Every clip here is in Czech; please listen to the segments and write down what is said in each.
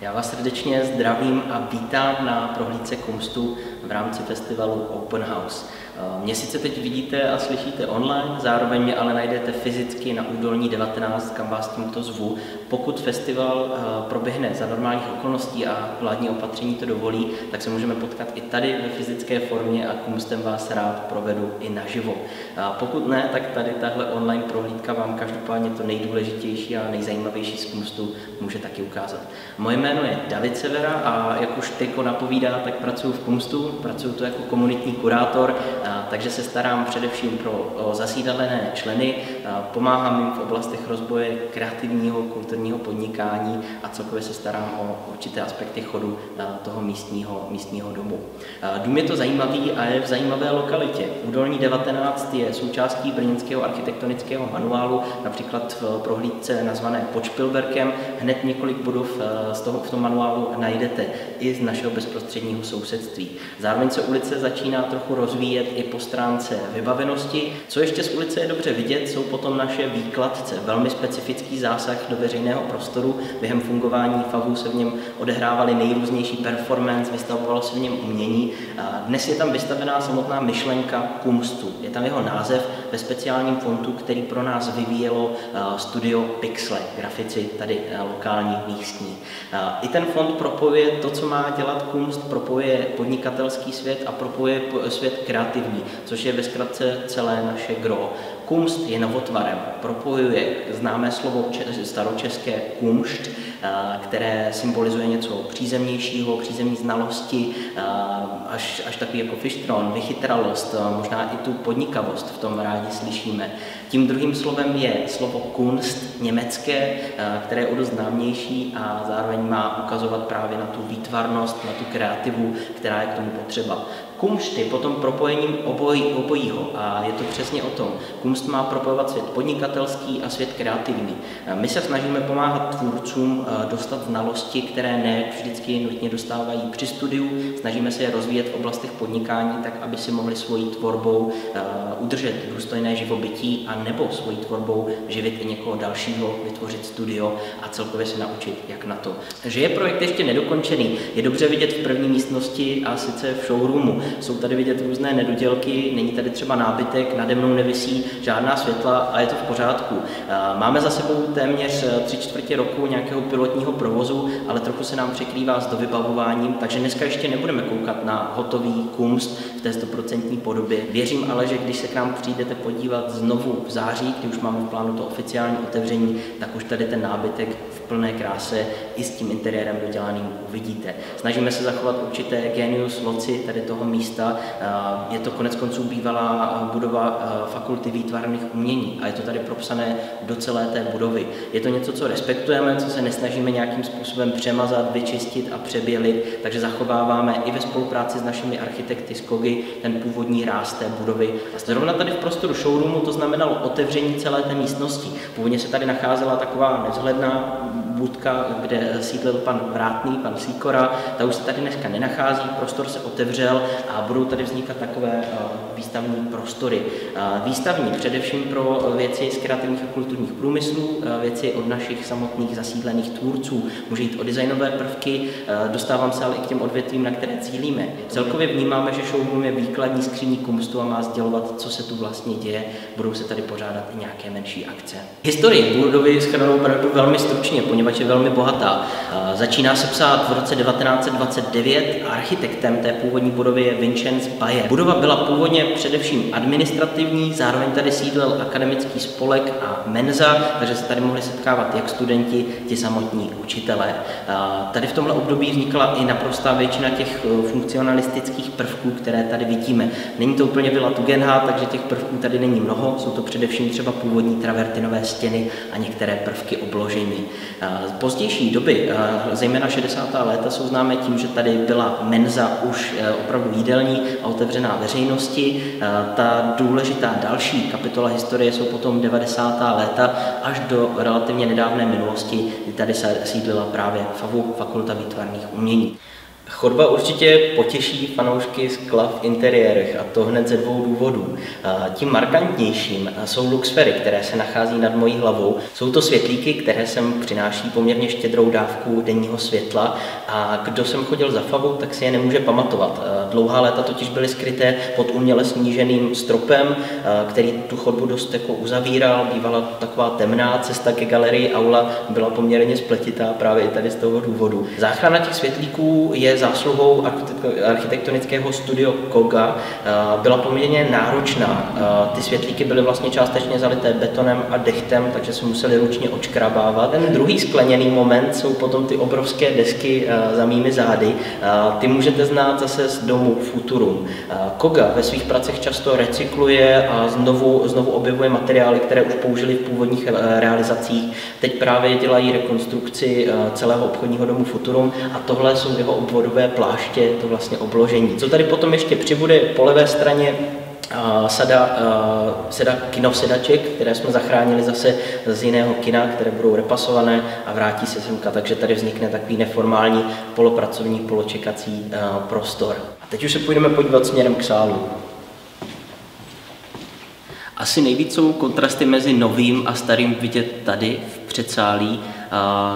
Já vás srdečně zdravím a vítám na prohlídce Kumstu v rámci festivalu Open House. Eh, mě sice teď vidíte a slyšíte online, zároveň mě ale najdete fyzicky na údolní 19, kam vás tímto zvu. Pokud festival eh, proběhne za normálních okolností a vládní opatření to dovolí, tak se můžeme potkat i tady ve fyzické formě a kumstem vás rád provedu i naživo. A pokud ne, tak tady tahle online prohlídka vám každopádně to nejdůležitější a nejzajímavější z kumstu může taky ukázat. Moje jméno je David Severa a jak už Tyko napovídá, tak pracuji v kumstu, pracuji tu jako komunitní kurátor takže se starám především pro zasídlené členy, pomáhám jim v oblastech rozboje kreativního, kulturního podnikání a celkově se starám o určité aspekty chodu toho místního, místního domu. Dům je to zajímavý a je v zajímavé lokalitě. Údolní 19 je součástí brněnského architektonického manuálu, například v prohlídce nazvané Počpilberkem. Hned několik budov z toho, v tom manuálu najdete i z našeho bezprostředního sousedství. Zároveň se ulice začíná trochu rozvíjet i po stránce vybavenosti. Co ještě z ulice je dobře vidět, jsou potom naše výkladce, velmi specifický zásah do veřejného prostoru. Během fungování FAVu se v něm odehrávaly nejrůznější performance, vystavovalo se v něm umění. Dnes je tam vystavená samotná myšlenka Kumstu. Je tam jeho název ve speciálním fontu, který pro nás vyvíjelo studio Pixle, grafici tady lokální, místní. I ten fond propojuje to, co má dělat Kumst, propojuje podnikatelský svět a propojuje svět kreativní což je ve zkratce celé naše gro. Kumst je novotvarem, propojuje známé slovo staročeské kumšt, které symbolizuje něco přízemnějšího, přízemní znalosti, až, až takový jako fištron, vychytralost, možná i tu podnikavost v tom rádi slyšíme. Tím druhým slovem je slovo kunst německé, které je o dost známější a zároveň má ukazovat právě na tu výtvarnost, na tu kreativu, která je k tomu potřeba. Kumšt je potom propojením obojí, obojího a je to přesně o tom. Kumst má propojovat svět podnikatelský a svět kreativní. My se snažíme pomáhat tvůrcům eh, dostat znalosti, které ne vždycky nutně dostávají při studiu. Snažíme se je rozvíjet v oblastech podnikání, tak aby si mohli svojí tvorbou eh, udržet důstojné živobytí a nebo svojí tvorbou živit i někoho dalšího, vytvořit studio a celkově se naučit, jak na to. Že je projekt ještě nedokončený, je dobře vidět v první místnosti a sice v showroomu. Jsou tady vidět různé nedodělky, není tady třeba nábytek, nade mnou nevisí žádná světla a je to v pořádku. Máme za sebou téměř tři čtvrtě roku nějakého pilotního provozu, ale trochu se nám překrývá s dovybavováním, takže dneska ještě nebudeme koukat na hotový kumst v té stoprocentní podobě. Věřím ale, že když se k nám přijdete podívat znovu v září, kdy už máme v plánu to oficiální otevření, tak už tady ten nábytek v plné kráse i s tím interiérem dodělaným uvidíte. Snažíme se zachovat určité genius loci tady toho místa. Je to konec konců bývalá budova fakulty výtvarných umění a je to tady propsané do celé té budovy. Je to něco, co respektujeme, co se nesnažíme nějakým způsobem přemazat, vyčistit a přebělit, takže zachováváme i ve spolupráci s našimi architekty z Kogy ten původní ráz té budovy. A zrovna tady v prostoru showroomu to znamenalo otevření celé té místnosti. Původně se tady nacházela taková nevzhledná budka, kde sídlil pan Vrátný, pan Síkora, ta už se tady dneska nenachází, prostor se otevřel a budou tady vznikat takové eh, výstavní prostory. Eh, výstavní především pro věci z kreativních a kulturních průmyslů, eh, věci od našich samotných zasídlených tvůrců. Může jít o designové prvky, dostávám se ale i k těm odvětvím, na které cílíme. Celkově vnímáme, že showroom je výkladní skříní kumstu a má sdělovat, co se tu vlastně děje. Budou se tady pořádat i nějaké menší akce. Historii budovy schrnou opravdu velmi stručně, poněvadž je velmi bohatá. Začíná se psát v roce 1929 architektem té původní budovy je Vincenz Bayer. Budova byla původně především administrativní, zároveň tady sídlil akademický spolek a menza, takže se tady mohli setkávat jak studenti, ti samotní učitelé. Tady v tomhle období vznikla i naprostá většina těch eh, funkcionalistických prvků, které tady vidíme. Není to úplně vila Tugendhat, takže těch prvků tady není mnoho, jsou to především třeba původní travertinové stěny a některé prvky obložení. Z pozdější doby, zejména 60. léta, jsou známé tím, že tady byla menza už e, opravdu jídelní a otevřená veřejnosti. Ta důležitá další kapitola historie jsou potom 90. léta až do relativně nedávné minulosti, kdy tady se sídlila právě FAVu, Fakulta výtvarných umění. Chodba určitě potěší fanoušky skla v interiérech a to hned ze dvou důvodů. Tím markantnějším jsou luxfery, které se nachází nad mojí hlavou. Jsou to světlíky, které sem přináší poměrně štědrou dávku denního světla a kdo sem chodil za favou, tak si je nemůže pamatovat. Dlouhá léta totiž byly skryté pod uměle sníženým stropem, který tu chodbu dost jako uzavíral. Bývala taková temná cesta ke galerii Aula, byla poměrně spletitá právě i tady z toho důvodu. Záchrana těch světlíků je zásluhou architektonického studio Koga eh, byla poměrně náročná. Eh, ty světlíky byly vlastně částečně zalité betonem a dechtem, takže se museli ručně očkrabávat. Ten druhý skleněný moment jsou potom ty obrovské desky eh, za mými zády. Ty můžete znát zase z domu Futurum. Koga ve svých pracech často recykluje a znovu, znovu objevuje materiály, které už použili v původních realizacích. Teď právě dělají rekonstrukci celého obchodního domu Futurum a tohle jsou jeho obvodové pláště, to vlastně obložení. Co tady potom ještě přibude po levé straně uh, sada, sada kinosedaček, které jsme zachránili zase z jiného kina, které budou repasované a vrátí se semka, takže tady vznikne takový neformální polopracovní, poločekací prostor. Teď už se půjdeme podívat směrem k sálu. Asi nejvíc jsou kontrasty mezi novým a starým vidět tady v předsálí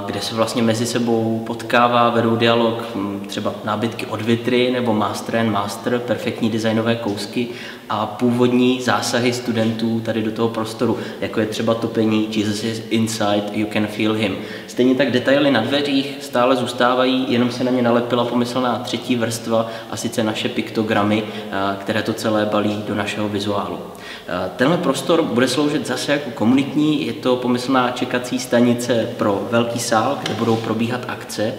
kde se vlastně mezi sebou potkává, vedou dialog hm, třeba nábytky od vitry nebo Master and Master, perfektní designové kousky a původní zásahy studentů tady do toho prostoru, jako je třeba topení Jesus is inside, you can feel him. Stejně tak detaily na dveřích stále zůstávají, jenom se na ně nalepila pomyslná třetí vrstva a sice naše piktogramy, které to celé balí do našeho vizuálu. Tenhle prostor bude sloužit zase jako komunitní, je to pomyslná čekací stanice pro velký sál, kde budou probíhat akce.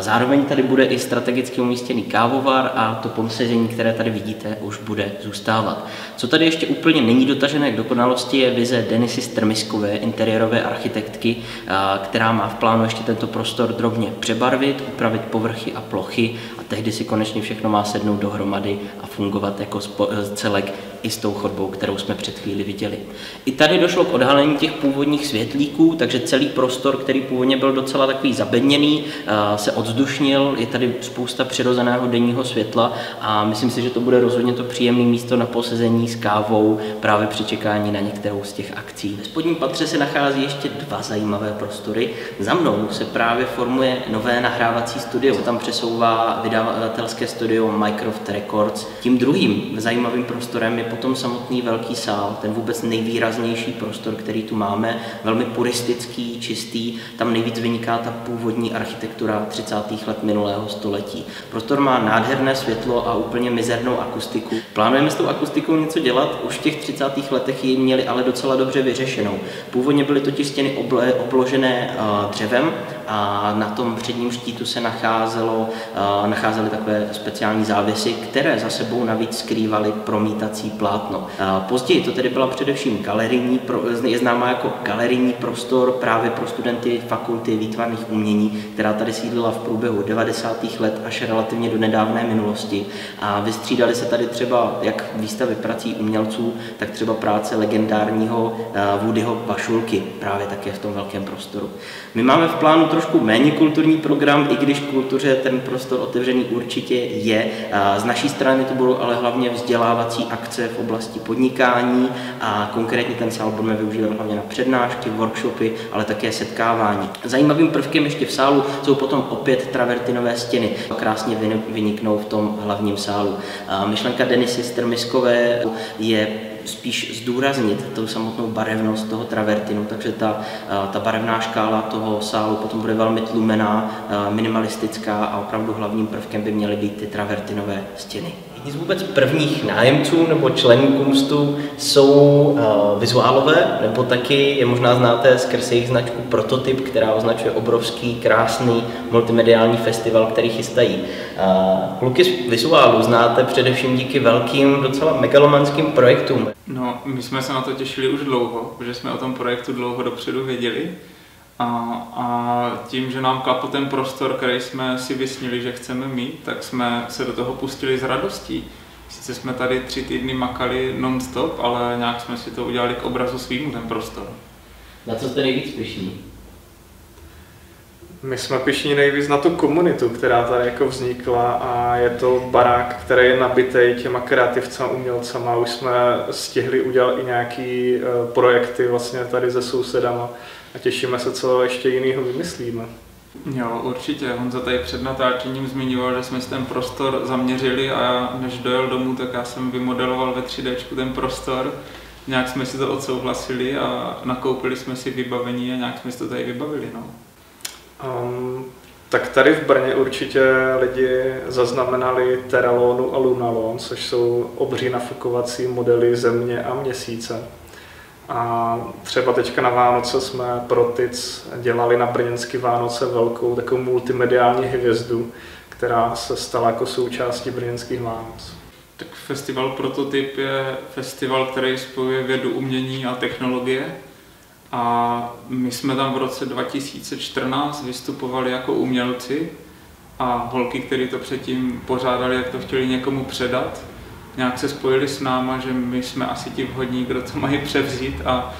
Zároveň tady bude i strategicky umístěný kávovar a to pomsezení, které tady vidíte, už bude zůstávat. Co tady ještě úplně není dotažené k dokonalosti, je vize Denisy Strmiskové, interiérové architektky, která má v plánu ještě tento prostor drobně přebarvit, upravit povrchy a plochy a tehdy si konečně všechno má sednout dohromady a fungovat jako celek i s tou chodbou, kterou jsme před chvíli viděli. I tady došlo k odhalení těch původních světlíků, takže celý prostor, který původně byl docela takový zabedněný, eh, se odzdušnil, je tady spousta přirozeného denního světla a myslím si, že to bude rozhodně to příjemné místo na posezení s kávou právě při čekání na některou z těch akcí. V spodním patře se nachází ještě dva zajímavé prostory. Za mnou se právě formuje nové nahrávací studio. Tam přesouvá vydavatelské studio Mycroft Records. Tím druhým zajímavým prostorem je potom samotný velký sál, ten vůbec nejvýraznější prostor, který tu máme, velmi puristický, čistý, tam nejvíc vyniká ta původní architektura 30. let minulého století. Prostor má nádherné světlo a úplně mizernou akustiku. Plánujeme s tou akustikou něco dělat, už v těch 30. letech ji měli ale docela dobře vyřešenou. Původně byly totiž stěny obložené uh, dřevem a na tom předním štítu se nacházelo, uh, nacházely takové speciální závěsy, které za sebou navíc skrývaly promítací plátno. Později to tedy byla především galerijní, je známá jako galerijní prostor právě pro studenty fakulty výtvarných umění, která tady sídlila v průběhu 90. let až relativně do nedávné minulosti. A vystřídali se tady třeba jak výstavy prací umělců, tak třeba práce legendárního Woodyho Pašulky, právě také v tom velkém prostoru. My máme v plánu trošku méně kulturní program, i když kultuře ten prostor otevřený určitě je. Z naší strany to budou ale hlavně vzdělávací akce v oblasti podnikání a konkrétně ten sál budeme využívat hlavně na přednášky, workshopy, ale také setkávání. Zajímavým prvkem ještě v sálu jsou potom opět travertinové stěny. Krásně vyniknou v tom hlavním sálu. Myšlenka Denisy Strmiskové je spíš zdůraznit tu samotnou barevnost toho travertinu, takže ta, ta barevná škála toho sálu potom bude velmi tlumená, minimalistická a opravdu hlavním prvkem by měly být ty travertinové stěny. Z vůbec prvních nájemců nebo členů Kunstu jsou uh, vizuálové, nebo taky je možná znáte skrz jejich značku Prototyp, která označuje obrovský, krásný multimediální festival, který chystají. Uh, kluky z vizuálu znáte především díky velkým, docela megalomanským projektům. No, my jsme se na to těšili už dlouho, protože jsme o tom projektu dlouho dopředu věděli. A, a tím, že nám klapl ten prostor, který jsme si vysnili, že chceme mít, tak jsme se do toho pustili s radostí. Sice jsme tady tři týdny makali non-stop, ale nějak jsme si to udělali k obrazu svýmu ten prostor. Na co jste nejvíc pišní? My jsme pišní nejvíc na tu komunitu, která tady jako vznikla a je to barák, který je nabitý těma kreativcama, umělcama. Už jsme stihli udělat i nějaký uh, projekty vlastně tady se sousedama a těšíme se, co ještě jiného vymyslíme. Jo, určitě. Honza tady před natáčením zmiňoval, že jsme si ten prostor zaměřili a než dojel domů, tak já jsem vymodeloval ve 3D ten prostor. Nějak jsme si to odsouhlasili a nakoupili jsme si vybavení a nějak jsme si to tady vybavili. No. Um, tak tady v Brně určitě lidi zaznamenali Teralonu a Lunalon, což jsou obří nafukovací modely Země a Měsíce. A třeba teďka na Vánoce jsme pro TIC dělali na Brněnský Vánoce velkou takovou multimediální hvězdu, která se stala jako součástí Brněnských Vánoc. Tak festival Prototyp je festival, který spojuje vědu, umění a technologie. A my jsme tam v roce 2014 vystupovali jako umělci a holky, které to předtím pořádali, jak to chtěli někomu předat, nějak se spojili s náma, že my jsme asi ti vhodní, kdo to mají převzít a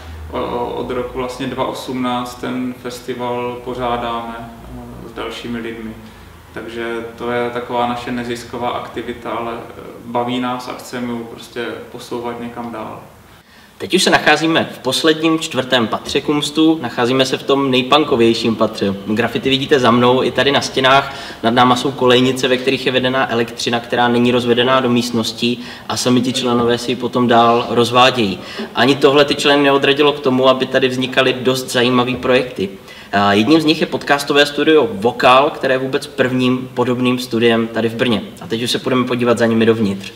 od roku vlastně 2018 ten festival pořádáme eh, s dalšími lidmi. Takže to je taková naše nezisková aktivita, ale eh, baví nás a chceme ji prostě posouvat někam dál. Teď už se nacházíme v posledním čtvrtém patře Kumstu, nacházíme se v tom nejpankovějším patře. Grafity vidíte za mnou i tady na stěnách, nad náma jsou kolejnice, ve kterých je vedená elektřina, která není rozvedená do místností a sami ti členové si ji potom dál rozvádějí. Ani tohle ty členy neodradilo k tomu, aby tady vznikaly dost zajímavé projekty. Jedním z nich je podcastové studio Vokal, které je vůbec prvním podobným studiem tady v Brně. A teď už se budeme podívat za nimi dovnitř.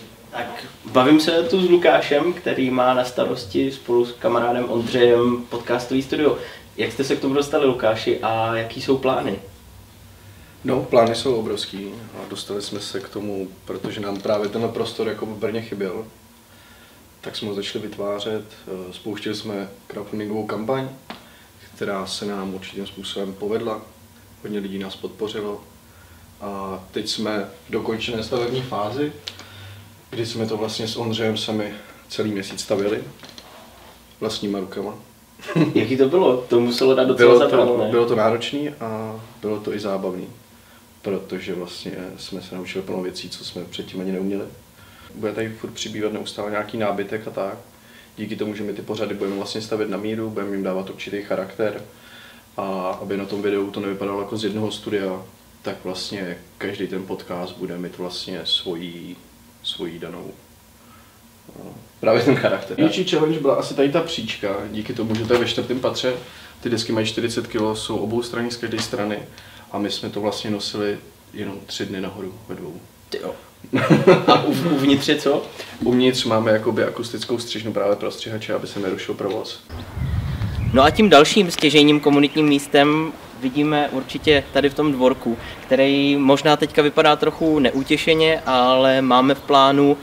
Bavím se tu s Lukášem, který má na starosti spolu s kamarádem Ondřejem podcastový studio. Jak jste se k tomu dostali, Lukáši, a jaký jsou plány? No, plány jsou obrovský a dostali jsme se k tomu, protože nám právě tenhle prostor jako v Brně chyběl. Tak jsme ho začali vytvářet, eh, spouštili jsme crowdfundingovou kampaň, která se nám určitým způsobem povedla. Hodně lidí nás podpořilo. A teď jsme v dokončené stavební fázi, kdy jsme to vlastně s Ondřejem sami celý měsíc stavili vlastníma rukama. Jaký to bylo? To muselo dát docela bylo zabrat, to, ne? Bylo to náročné a bylo to i zábavné, protože vlastně jsme se naučili plno věcí, co jsme předtím ani neuměli. Bude tady furt přibývat neustále nějaký nábytek a tak. Díky tomu, že my ty pořady budeme vlastně stavět na míru, budeme jim dávat určitý charakter a aby na tom videu to nevypadalo jako z jednoho studia, tak vlastně každý ten podcast bude mít vlastně svoji svojí danou no, právě ten charakter. Největší challenge byla asi tady ta příčka, díky tomu, že to je ve čtvrtém patře. Ty desky mají 40 kg, jsou obou strany z každé strany a my jsme to vlastně nosili jenom tři dny nahoru ve dvou. Ty jo. A uvnitř je co? Uvnitř máme jakoby akustickou střižnu právě pro střihače, aby se nerušil provoz. No a tím dalším stěžejním komunitním místem vidíme určitě tady v tom dvorku, který možná teďka vypadá trochu neutěšeně, ale máme v plánu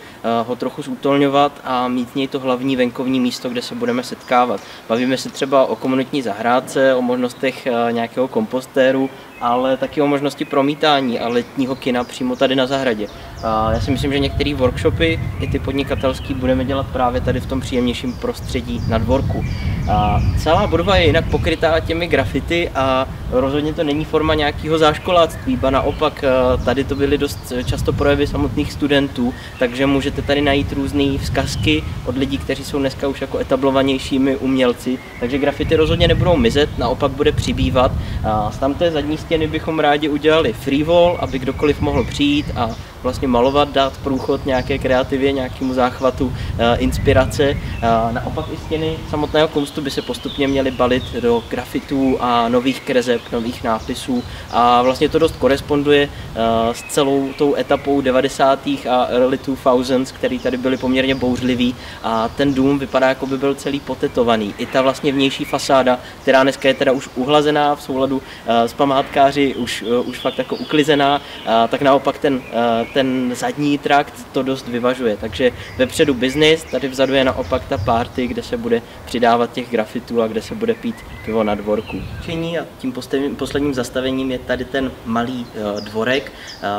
ho trochu zútolňovat a mít něj to hlavní venkovní místo, kde se budeme setkávat. Bavíme se třeba o komunitní zahrádce, o možnostech eh, nějakého kompostéru, ale taky o možnosti promítání a letního kina přímo tady na zahradě. A já si myslím, že některé workshopy, i ty podnikatelské, budeme dělat právě tady v tom příjemnějším prostředí na dvorku. A celá budova je jinak pokrytá těmi grafity a rozhodně to není forma nějakého záškoláctví, ba naopak eh, tady to byly dost často projevy samotných studentů, takže můžete tady najít různé vzkazky od lidí, kteří jsou dneska už jako etablovanějšími umělci, takže grafity rozhodně nebudou mizet, naopak bude přibývat. A z tamté zadní stěny bychom rádi udělali freewall, aby kdokoliv mohl přijít a vlastně malovat, dát průchod nějaké kreativě, nějakému záchvatu, eh, inspirace. Eh, naopak i stěny samotného kunstu by se postupně měly balit do grafitů a nových kreseb, nových nápisů a vlastně to dost koresponduje eh, s celou tou etapou 90. a early 2000s, který tady byly poměrně bouřlivý a ten dům vypadá, jako by byl celý potetovaný. I ta vlastně vnější fasáda, která dneska je teda už uhlazená v souladu s památkáři, už, už fakt jako uklizená, tak naopak ten ten zadní trakt to dost vyvažuje. Takže vepředu business, tady vzadu je naopak ta party, kde se bude přidávat těch grafitů a kde se bude pít pivo na dvorku. A tím posledním zastavením je tady ten malý eh, dvorek.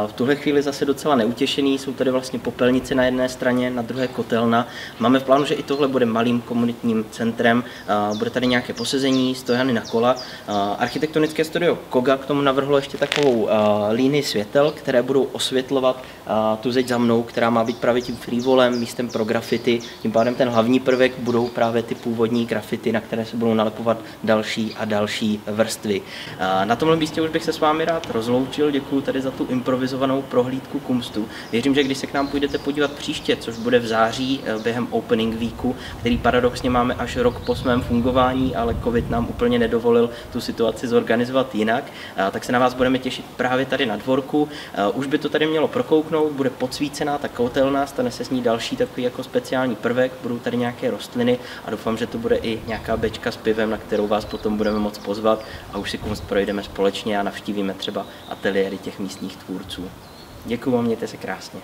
V tuhle chvíli zase docela neutěšený, jsou tady vlastně popelnice na jedné straně, na druhé kotelna. Máme v plánu, že i tohle bude malým komunitním centrem, bude tady nějaké posezení, stojany na kola. Architektonické studio Koga k tomu navrhlo ještě takovou línii světel, které budou osvětlovat tu zeď za mnou, která má být právě tím freewallem, místem pro grafity. Tím pádem ten hlavní prvek budou právě ty původní grafity, na které se budou nalepovat další a další vrstvy. Na tomhle místě už bych se s vámi rád rozloučil. Děkuji tady za tu improvizovanou prohlídku Kumstu. Věřím, že když se k nám půjdete podívat příště, což bude v září eh, během Opening Weeku, který paradoxně máme až rok po svém fungování, ale COVID nám úplně nedovolil tu situaci zorganizovat jinak, tak se na vás budeme těšit právě tady na dvorku. Už by to tady mělo prokouknout, bude podsvícená ta kotelna, stane se s ní další takový jako speciální prvek, budou tady nějaké rostliny a doufám, že to bude i nějaká bečka s pivem, na kterou vás potom budeme moc pozvat a už si kunst projdeme společně a navštívíme třeba ateliéry těch místních tvůrců. Děkuji vám, mějte se krásně.